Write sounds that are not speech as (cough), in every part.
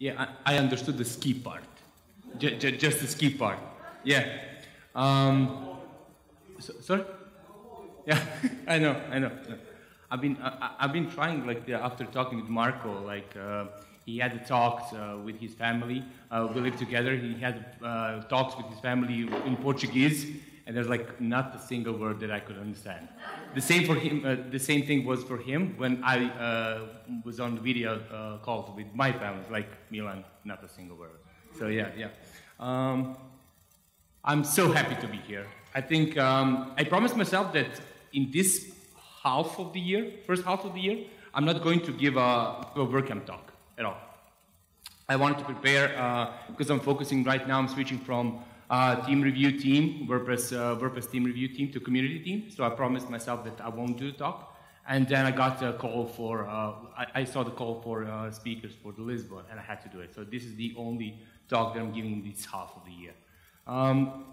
Yeah, I, I understood the ski part. J- j- just the ski part. Yeah. Um, so, sorry? Yeah, (laughs) I know, I know. I've been, I, I've been trying, like, after talking with Marco, like, uh, he had talks uh, with his family. Uh, we lived together. He had uh, talks with his family in Portuguese, and there's like not a single word that I could understand. The same for him. Uh, the same thing was for him when I uh, was on the video uh, calls with my family. Like Milan, not a single word. So yeah, yeah. Um, I'm so happy to be here. I think um, I promised myself that in this half of the year, first half of the year, I'm not going to give a, a WordCamp talk at all. I wanted to prepare uh, because I'm focusing right now. I'm switching from uh, team review team, WordPress, uh, WordPress team review team to community team. So I promised myself that I won't do the talk. And then I got a call for, uh, I, I, saw the call for uh, speakers for the Lisbon, and I had to do it. So this is the only talk that I'm giving this half of the year. Um,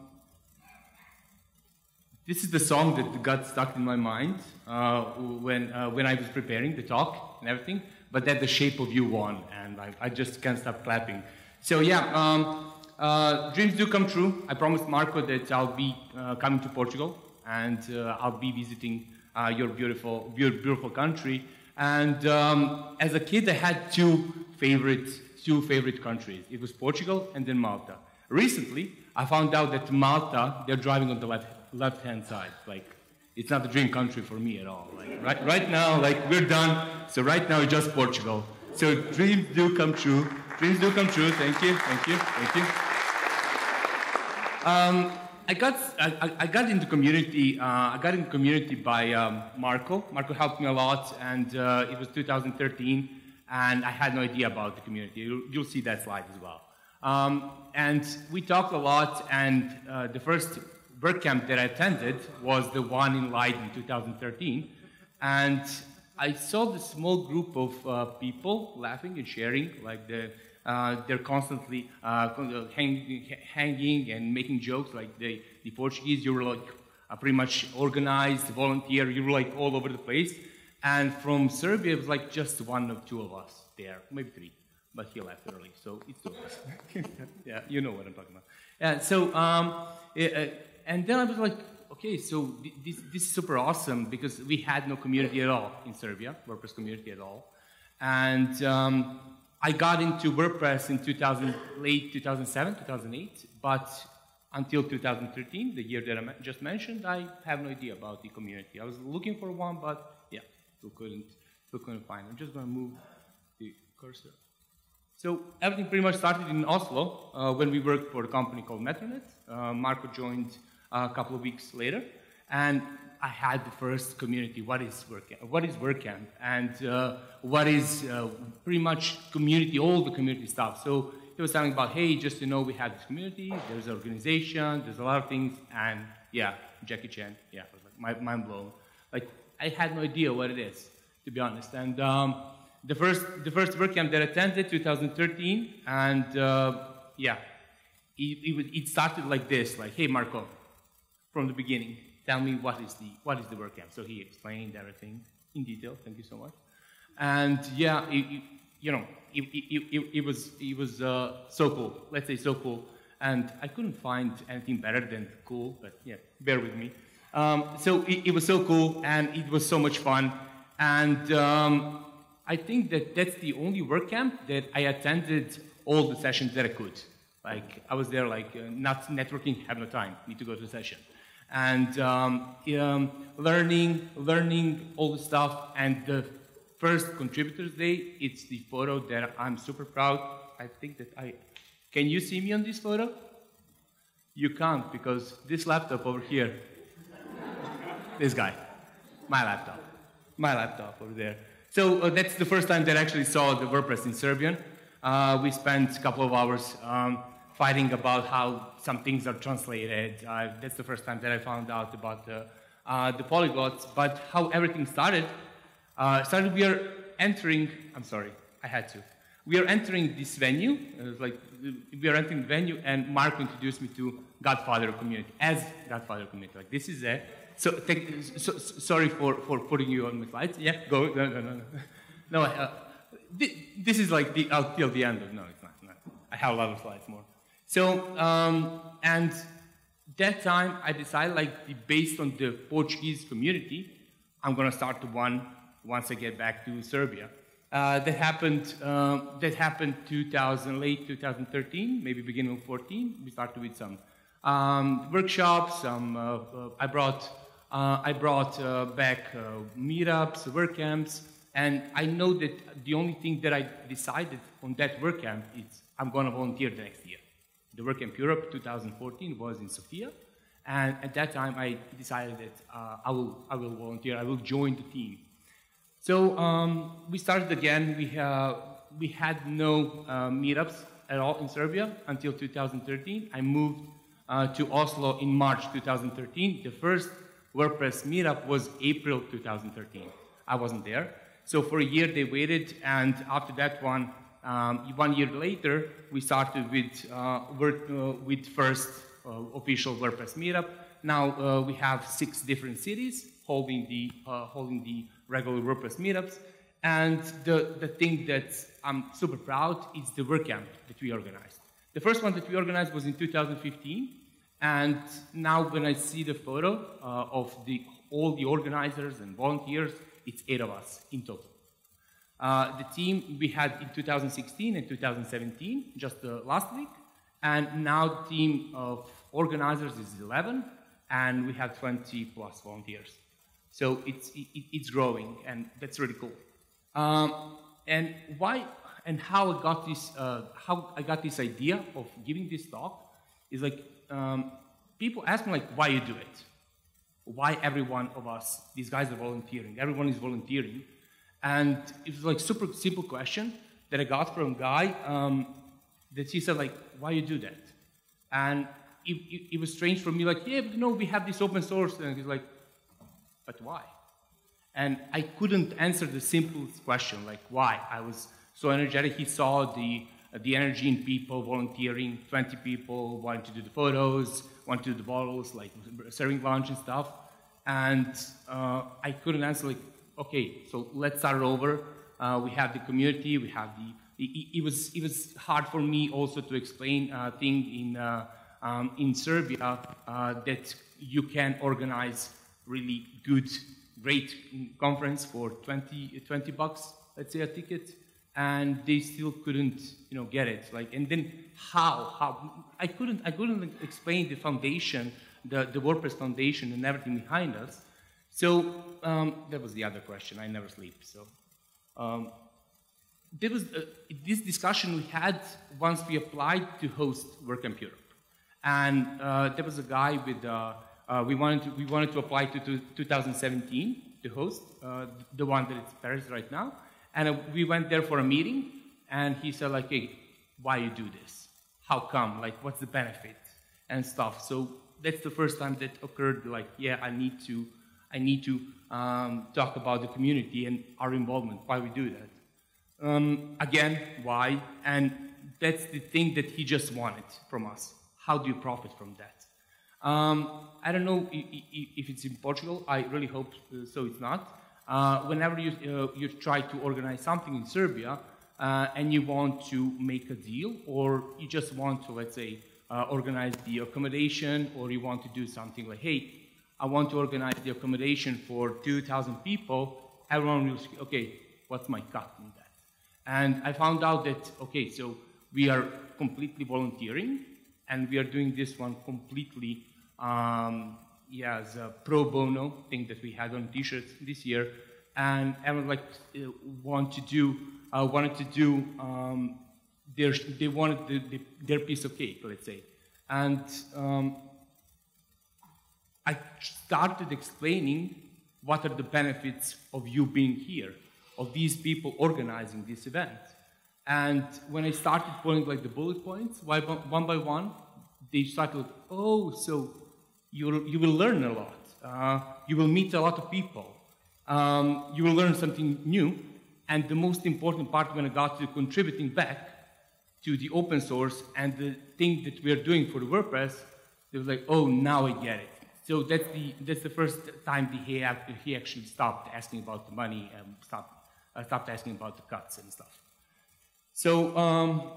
this is the song that got stuck in my mind uh, when, uh, when I was preparing the talk and everything, but that the shape of you won, and I, I just can't stop clapping. So yeah, um, uh, dreams do come true. I promised Marco that I'll be uh, coming to Portugal and uh, I'll be visiting uh, your beautiful, beautiful country. And um, as a kid, I had two favorite, two favorite countries. It was Portugal and then Malta. Recently, I found out that Malta, they're driving on the left, left-hand side. Like, it's not a dream country for me at all. Like, right, right now, like, we're done. So right now, it's just Portugal. So dreams do come true. Dreams do come true. Thank you, thank you, thank you. Um, I got I, I, got into community. Uh, I got into community by um, Marco. Marco helped me a lot, and uh, it was 2013, and I had no idea about the community. You'll, you'll see that slide as well. Um, and we talked a lot, and uh, the first WordCamp that I attended was the one in Leiden 2013, and I saw the small group of uh, people laughing and sharing, like the uh, they're constantly uh, hang, hanging and making jokes. Like the, the Portuguese, you were like uh, pretty much organized, volunteer. You were like all over the place. And from Serbia, it was like just one or two of us there, maybe three. But he left early, so it's two of us. (laughs) yeah, you know what I'm talking about. Yeah, so, um, it, uh, and then I was like, okay, so this, this is super awesome because we had no community at all in Serbia, WordPress community at all. And um, I got into WordPress in 2000, late 2007, 2008, but until 2013, the year that I just mentioned, I have no idea about the community. I was looking for one, but yeah, still couldn't, still couldn't find. I'm just going to move the cursor. So everything pretty much started in Oslo uh, when we worked for a company called Metronet. Uh, Marco joined a couple of weeks later, and I had the first community. What is WordCamp? What is WordCamp? And uh, what is uh, pretty much community, all the community stuff. So he was telling about, hey, just to know we have this community, there's an organization, there's a lot of things, and yeah, Jackie Chan, yeah, I was like mind blown. Like I had no idea what it is, to be honest. And um, the first the first WordCamp that I attended, 2013, and uh, yeah, it, it, it started like this, like, hey, Marco, from the beginning tell me what is the what is the WordCamp. So he explained everything in detail. Thank you so much. And yeah, it, it, you know, it, it, was it was uh, so cool. Let's say so cool. And I couldn't find anything better than cool. But yeah, bear with me. Um, so it, was so cool, and it was so much fun. And um, I think that that's the only WordCamp that I attended all the sessions that I could. Like I was there, like uh, not networking, have no time, need to go to the session and um, um, learning, learning all the stuff. And the first Contributors Day, it's the photo that I'm super proud. I think that I, can you see me on this photo? You can't because this laptop over here, (laughs) this guy, my laptop, my laptop over there. So uh, that's the first time that I actually saw the WordPress in Serbian. Uh, we spent a couple of hours um, fighting about how some things are translated. Uh, that's the first time that I found out about the, uh, the polyglots. But how everything started, uh, started we are entering, I'm sorry, I had to. We are entering this venue, like we are entering the venue, and Mark introduced me to Godfather community, as Godfather community. Like this is it. So, so, sorry for, for putting you on my slides. Yeah, go, no, no, no. No, uh, this is like the, till the end of, no, it's not. I have a lot of slides more. So, um, and that time I decided like based on the Portuguese community, I'm gonna start the one once I get back to Serbia. Uh, that happened. Uh, that happened 2000, late 2013, maybe beginning of 14. We started with some um, workshops. Some uh, uh I brought uh, I brought uh, back meetups, WordCamps, and I know that the only thing that I decided on that WordCamp is I'm going to volunteer the next year. The WordCamp Europe 2014 was in Sofia, and at that time I decided that I will I will volunteer. I will join the team. So um, we started again. We, uh, we had no uh, meetups at all in Serbia until 2013. I moved uh, to Oslo in March 2013. The first WordPress meetup was April 2013. I wasn't there. So for a year they waited, and after that one, um, one year later, we started with, uh, work, uh, with first uh, official WordPress meetup. Now we have six different cities holding the, holding the regular WordPress meetups. And the, the thing that I'm super proud is the WordCamp that we organized. The first one that we organized was in 2015. And now when I see the photo uh, of the, all the organizers and volunteers, it's eight of us in total. Uh, the team we had in 2016 and 2017, just uh, last week. And now the team of organizers is 11, and we have 20 plus volunteers. So it's, it, it's growing, and that's really cool. Um, and why and how I got this, uh, how I got this idea of giving this talk is like um, people ask me like, why you do it? Why every one of us, these guys are volunteering? Everyone is volunteering, and it was like super simple question that I got from a guy um, that he said like, why you do that? And it, it, it was strange for me like, yeah, but you know, we have this open source, and he's like, but why? And I couldn't answer the simplest question, like why. I was so energetic. He saw the, the energy in people volunteering, 20 people wanting to do the photos, wanting to do the bottles, like serving lunch and stuff. And uh, I couldn't answer, like, okay, so let's start over. Uh, we have the community, we have the, it, it, was, it was hard for me also to explain uh, thing in, uh, um, in Serbia uh, that you can organize really good, great conference for 20, 20 bucks, let's say a ticket, and they still couldn't, you know, get it. Like, and then how? How? I couldn't, I couldn't explain the foundation, the, the WordPress foundation and everything behind us. So um, that was the other question. I never sleep. So um, there was uh, this discussion we had once we applied to host WordCamp Europe, and uh, there was a guy with. Uh, uh, we, wanted to, we wanted to apply to, to 2017 to host, uh, the one that is Paris right now. And uh, we went there for a meeting, and he said, like, hey, why you do this? How come? Like, what's the benefit? And stuff. So that's the first time that occurred, like, yeah, I need to, I need to um, talk about the community and our involvement, why we do that. Um, again, why? And that's the thing that he just wanted from us. How do you profit from that? Um, I don't know if it's in Portugal. I really hope uh, so it's not. Uh, whenever you, uh, you try to organize something in Serbia uh, and you want to make a deal or you just want to, let's say, uh, organize the accommodation or you want to do something like, hey, I want to organize the accommodation for 2,000 people, everyone will say, okay, what's my cut in that? And I found out that, okay, so we are completely volunteering and we are doing this one completely um, yeah, as a pro bono thing that we had on t-shirts this year, and everyone like uh, want to do uh, wanted to do um, their they wanted the, the, their piece of cake, let's say, and um, I started explaining what are the benefits of you being here, of these people organizing this event. And when I started putting like the bullet points, one by one, they started, oh, so you'll, you will learn a lot. Uh, you will meet a lot of people. Um, you will learn something new. And the most important part when I got to contributing back to the open source and the thing that we are doing for the WordPress, they was like, oh, now I get it. So that's the, that's the first time he, he actually stopped asking about the money and stopped I stopped asking about the cuts and stuff. So um,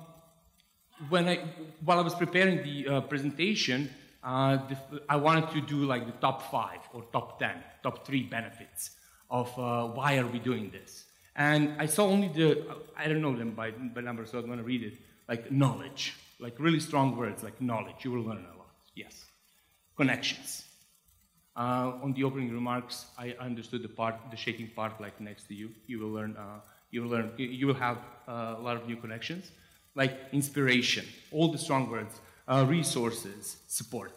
when I, while I was preparing the uh, presentation, uh, the, I wanted to do like the top five or top 10, top three benefits of uh, why are we doing this. And I saw only the, I don't know them by, by number, so I'm going to read it, like knowledge, like really strong words like knowledge. You will learn a lot, yes. Connections. Uh, on the opening remarks, I understood the part, the shaking part, like next to you. You will learn, uh, you will learn, you will have uh, a lot of new connections, like inspiration, all the strong words, uh, resources, support,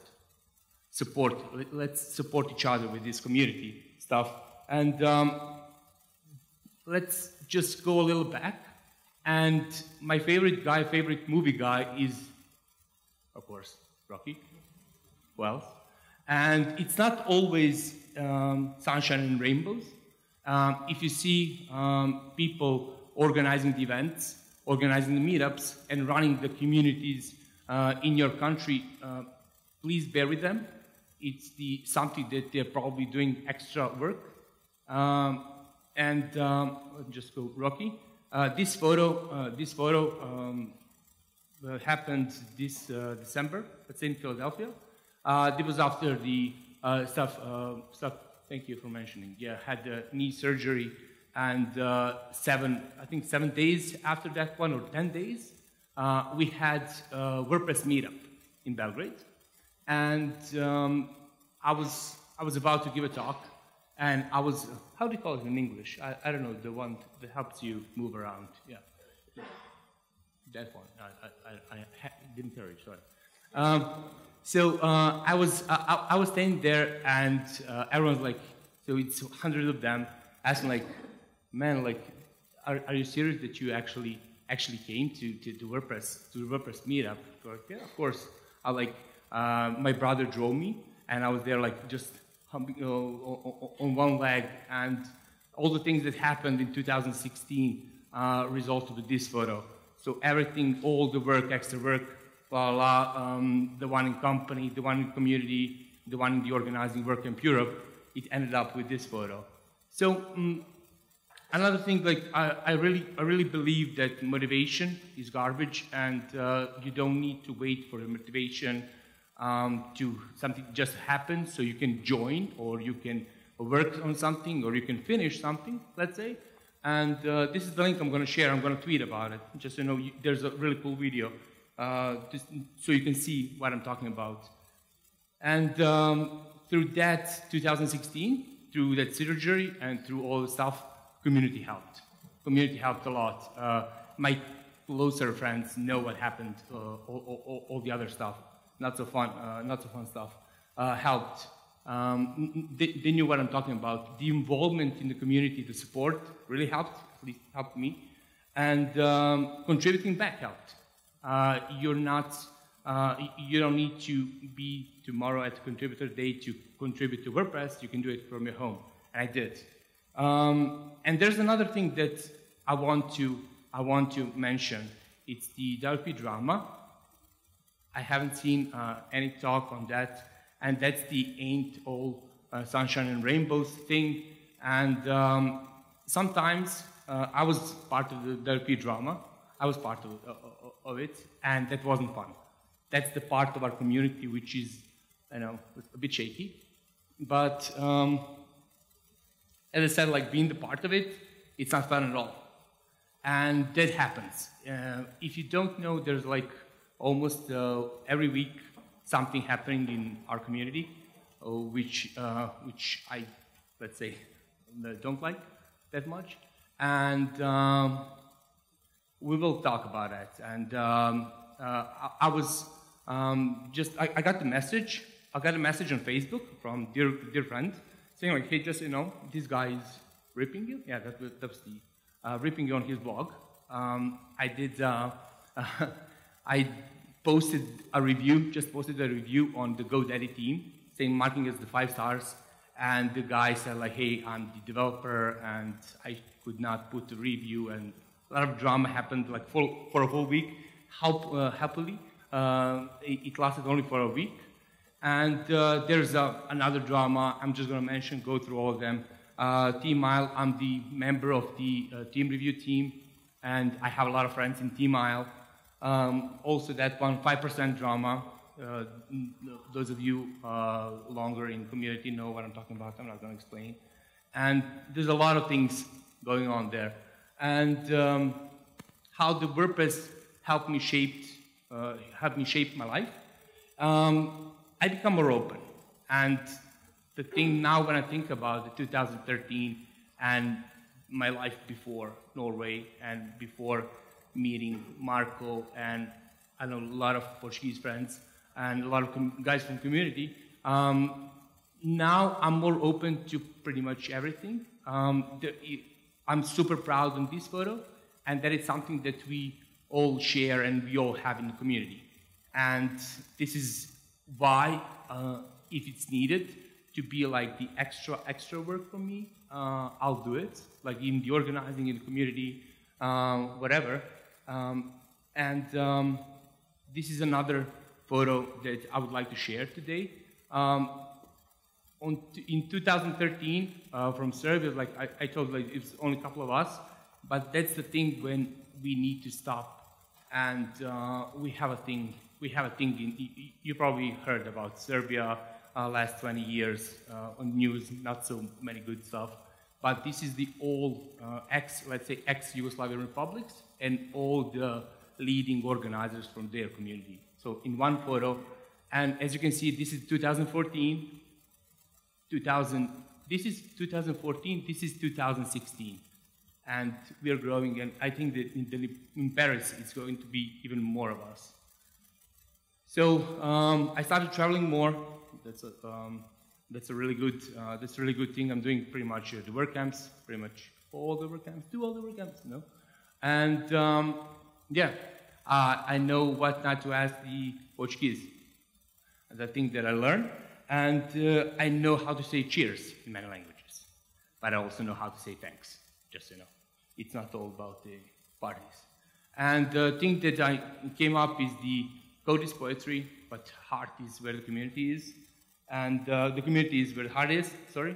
support. Let's support each other with this community stuff, and um, let's just go a little back. And my favorite guy, favorite movie guy is, of course, Rocky. Well, and it's not always um, sunshine and rainbows. Um, if you see um, people organizing the events, organizing the meetups, and running the communities uh, in your country, uh, please bear with them. It's the, something that they're probably doing extra work. Um, and um, let me just go, Rocky. Uh, this photo, uh, this photo um, happened this uh, December, let's say in Philadelphia. Uh, this was after the uh, stuff, uh, stuff, thank you for mentioning. Yeah, had the knee surgery and uh, seven, I think seven days after that one or 10 days, uh, we had WordPress meetup in Belgrade. And um, I, was, I was about to give a talk and I was, how do you call it in English? I, I don't know, the one that helps you move around. Yeah. That one. I, I, I, I didn't hear it, sorry. Um, so uh, I was I, I, was standing there, and uh, everyone's like, so it's hundreds of them asking like, man, like, are, are you serious that you actually actually came to to, WordPress to the WordPress meetup? Like, yeah, of course. I like uh, my brother drove me, and I was there like just humping, on one leg, and all the things that happened in 2016 uh, resulted in this photo. So everything, all the work, extra work blah, um, the one in company, the one in community, the one in the organizing work in Europe, it ended up with this photo. So um, another thing, like I, I, really, I really believe that motivation is garbage, and uh, you don't need to wait for the motivation um, to something just happen so you can join or you can work on something or you can finish something, let's say. And uh, this is the link I'm going to share. I'm going to tweet about it, just so you know. You, there's a really cool video just so you can see what I'm talking about. And um, through that 2016, through that surgery and through all the stuff, community helped. Community helped a lot. Uh, my closer friends know what happened, uh, all, all, all, the other stuff, not so fun, uh, not so fun stuff, uh, helped. Um, they, they, knew what I'm talking about. The involvement in the community, the support really helped, at least helped me. And um, contributing back helped. Uh, you're not, uh, you don't need to be tomorrow at contributor day to contribute to WordPress. You can do it from your home. And I did. Um, and there's another thing that I want to, I want to mention. It's the WP drama. I haven't seen uh, any talk on that. And that's the ain't all uh, sunshine and rainbows thing. And um, sometimes uh, I was part of the WP drama. I was part of, uh, of it, and that wasn't fun. That's the part of our community which is, you know, a bit shaky. But um, as I said, like being the part of it, it's not fun at all. And that happens. Uh, if you don't know, there's like almost uh, every week something happening in our community, uh, which, uh, which I, let's say, don't like that much. And um, we will talk about it. And um, uh, I, I, was um, just, I, I, got the message. I got a message on Facebook from dear, dear friend saying like, hey, just, you know, this guy is ripping you. Yeah, that, that was the, uh, ripping you on his blog. Um, I did, uh, (laughs) I posted a review, just posted a review on the GoDaddy team saying, marking as the five stars. And the guy said like, hey, I'm the developer and I could not put the review and a lot of drama happened like for, for a whole week. Help, uh, happily, uh, it, it, lasted only for a week. And uh, there's another drama I'm just going to mention, go through all of them. Uh, ThemeIsle, I'm the member of the uh, team review team, and I have a lot of friends in ThemeIsle. Um, also, that one 5% drama. Uh, those of you longer in community know what I'm talking about. I'm not going to explain. And there's a lot of things going on there. And um, how the WordPress helped me shape, uh, helped me shape my life. Um, I become more open. And the thing now when I think about the 2013 and my life before Norway and before meeting Marco and I know a lot of Portuguese friends and a lot of guys from community. Um, now I'm more open to pretty much everything. Um, the, I'm super proud of this photo, and that is something that we all share and we all have in the community. And this is why, uh, if it's needed, to be like the extra, extra work for me, uh, I'll do it, like in the organizing in the community, um, whatever. Um, and um, this is another photo that I would like to share today. Um, on in 2013, uh, from Serbia, like I, I told, like it's only a couple of us, but that's the thing when we need to stop, and uh, we have a thing. We have a thing. In, you probably heard about Serbia uh, last 20 years uh, on news, not so many good stuff. But this is the all uh, ex, let's say, ex-Yugoslavian republics and all the leading organizers from their community. So in one photo, and as you can see, this is 2014, 2000, this is 2014, this is 2016. And we are growing, and I think that in, in Paris, it's going to be even more of us. So um, I started traveling more, that's a, um, that's a really good uh, that's a really good thing. I'm doing pretty much uh, the WordCamps, pretty much all the WordCamps, do all the WordCamps, no? And um, yeah, uh, I know what not to ask the Portuguese. The thing that I learned, and uh, I know how to say cheers in many languages, but I also know how to say thanks. Just you know, it's not all about the parties. And the thing that I came up is the code is poetry, but heart is where the community is and uh, the community is where the heart is. Sorry,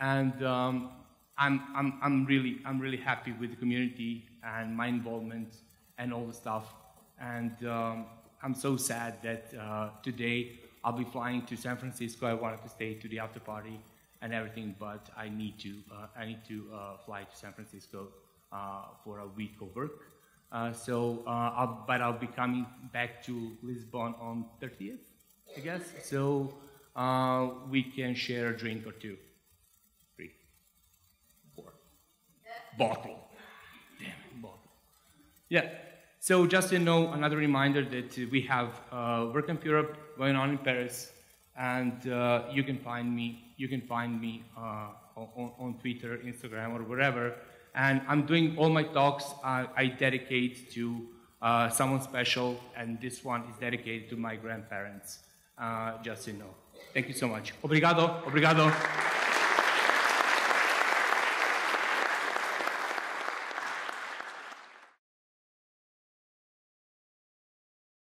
and um, I'm, I'm, I'm really I'm really happy with the community and my involvement and all the stuff. And um, I'm so sad that uh, today I'll be flying to San Francisco. I wanted to stay to the after party and everything, but I need to uh, I need to uh, fly to San Francisco uh, for a week of work. Uh, so, I'll, but I'll be coming back to Lisbon on 30th, I guess. So uh, we can share a drink or two. Three, four. Bottle. Damn it, bottle. Yeah. So just to know, another reminder that we have uh, WordCamp Europe going on in Paris, and uh, you can find me. You can find me uh, on, on, Twitter, Instagram, or wherever. And I'm doing all my talks. I dedicate to uh, someone special, and this one is dedicated to my grandparents. Uh, just you know. Thank you so much. Obrigado. Obrigado.